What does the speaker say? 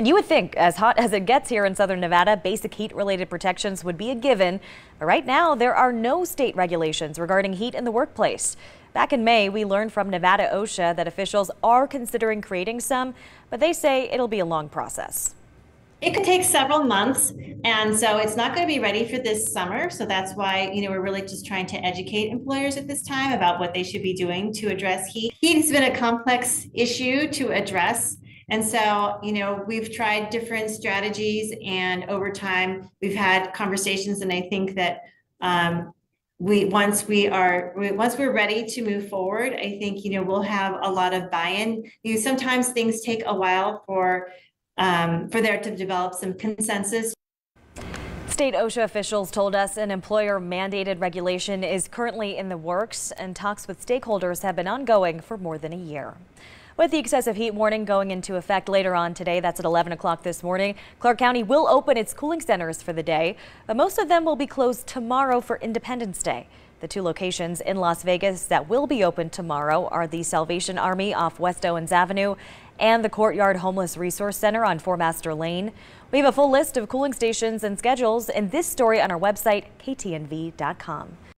And you would think, as hot as it gets here in southern Nevada, basic heat related protections would be a given. But right now, there are no state regulations regarding heat in the workplace. Back in May, we learned from Nevada OSHA that officials are considering creating some, but they say it'll be a long process. It could take several months, and so it's not going to be ready for this summer. So that's why, you know, we're really just trying to educate employers at this time about what they should be doing to address heat. Heat has been a complex issue to address. And so, you know, we've tried different strategies, and over time, we've had conversations. And I think that um, we once we are once we're ready to move forward, I think you know we'll have a lot of buy-in. You know, sometimes things take a while for um, for there to develop some consensus. State OSHA officials told us an employer mandated regulation is currently in the works and talks with stakeholders have been ongoing for more than a year. With the excessive heat warning going into effect later on today, that's at 11 o'clock this morning, Clark County will open its cooling centers for the day, but most of them will be closed tomorrow for Independence Day. The two locations in Las Vegas that will be open tomorrow are the Salvation Army off West Owens Avenue and the Courtyard Homeless Resource Center on Foremaster Lane. We have a full list of cooling stations and schedules in this story on our website, ktnv.com.